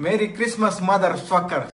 Merry Christmas, motherfucker.